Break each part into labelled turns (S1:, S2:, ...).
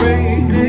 S1: Right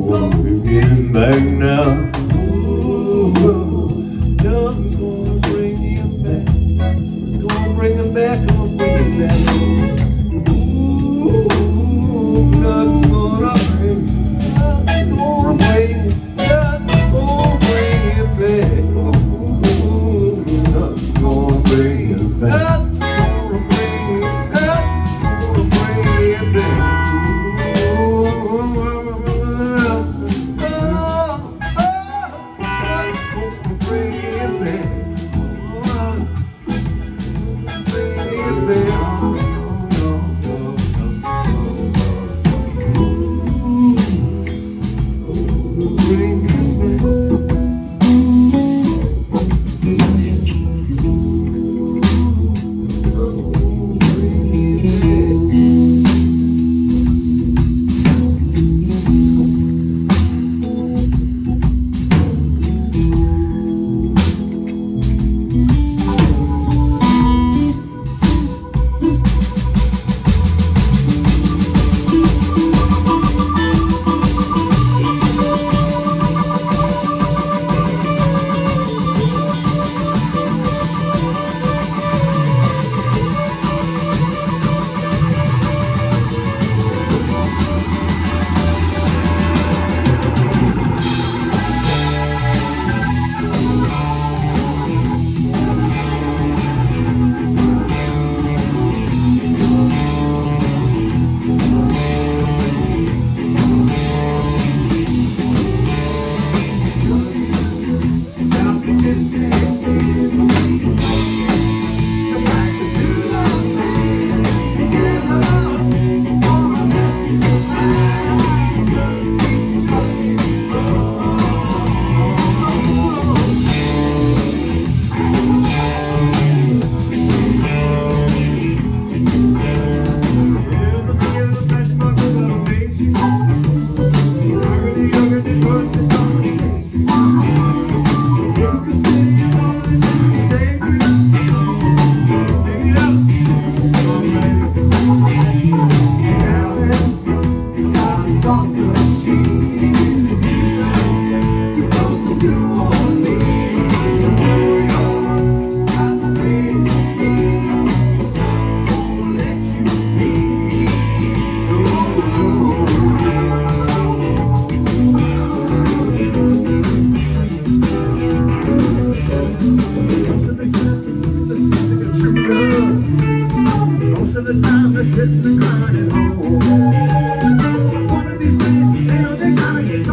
S1: gonna get back now.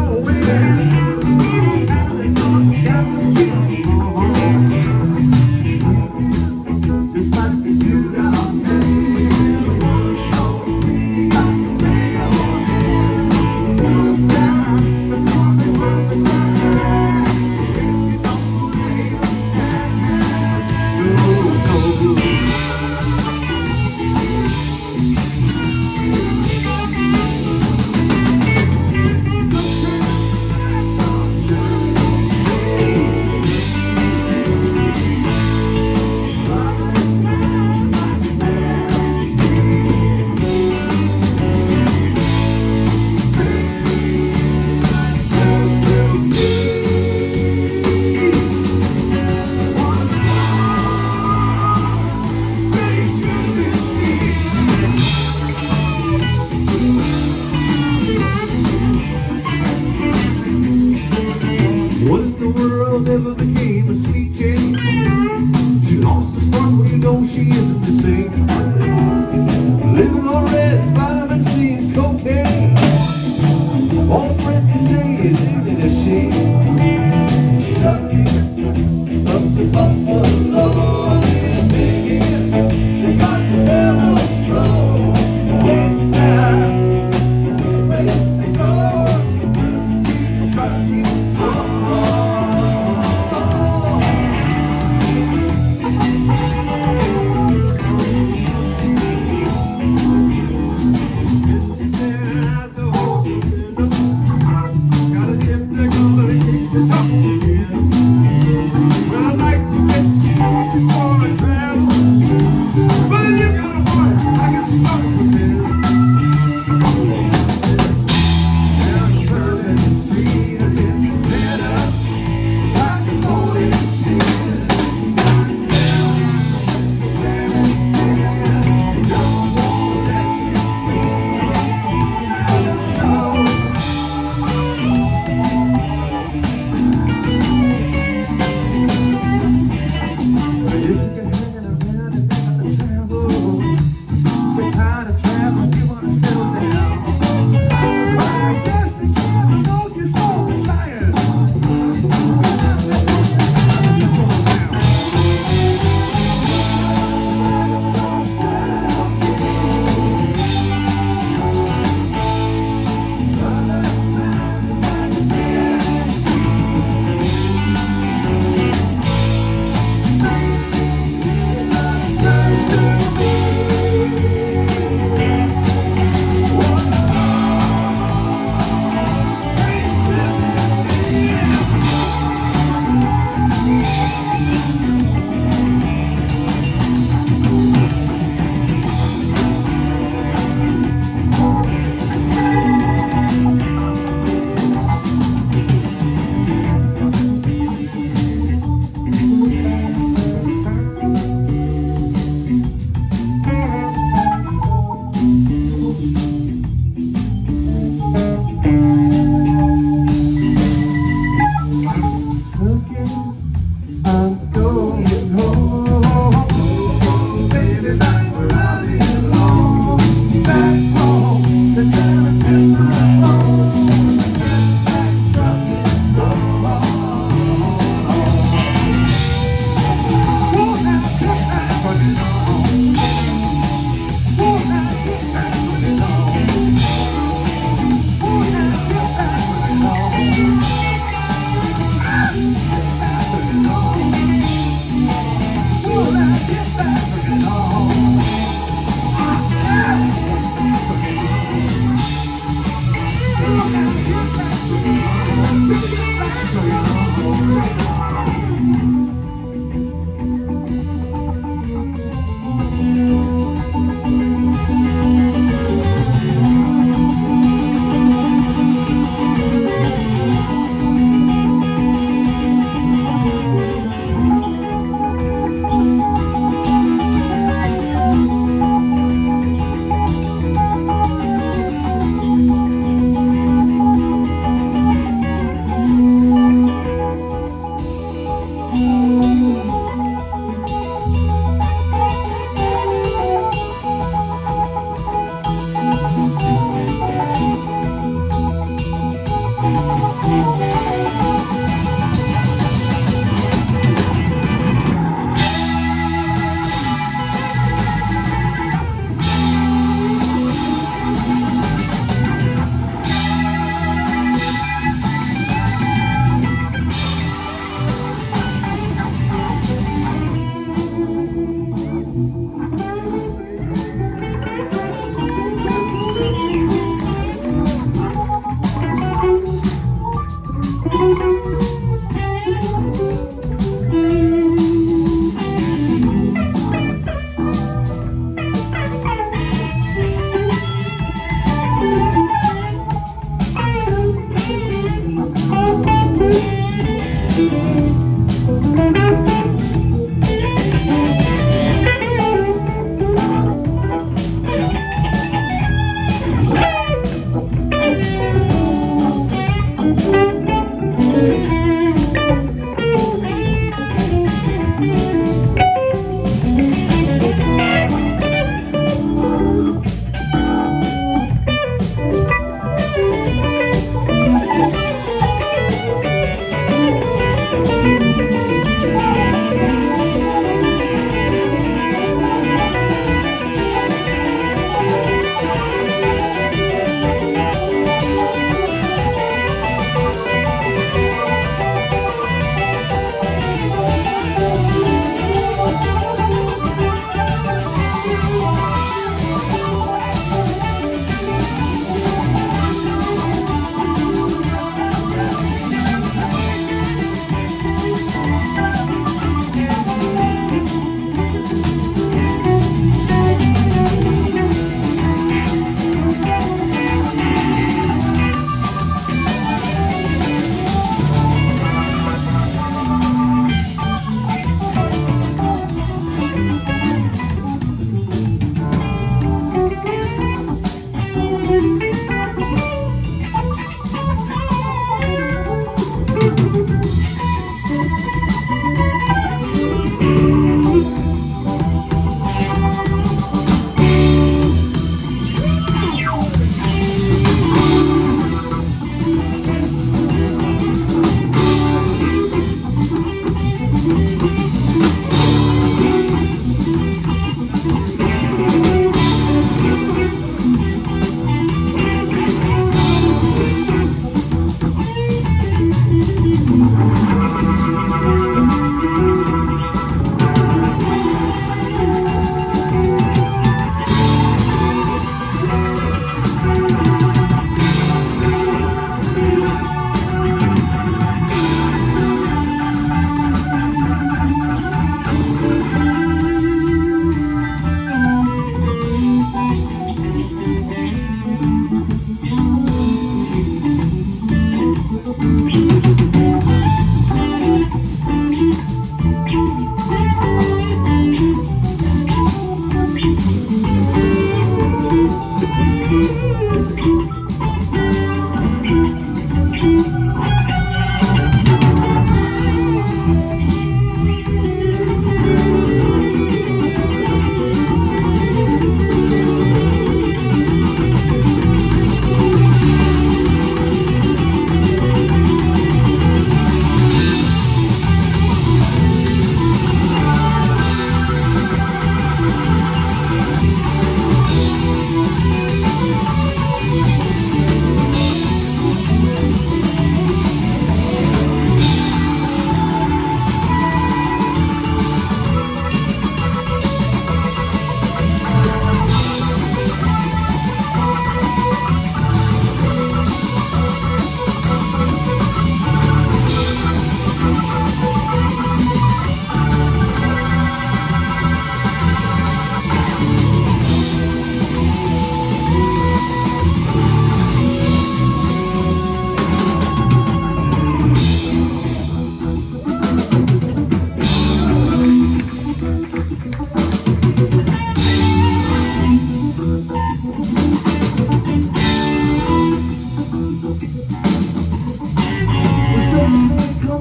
S1: Gotta keep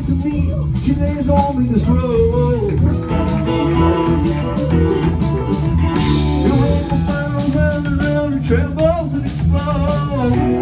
S1: to me, he lays on me this rose. The wind spirals round and round and trembles and explodes.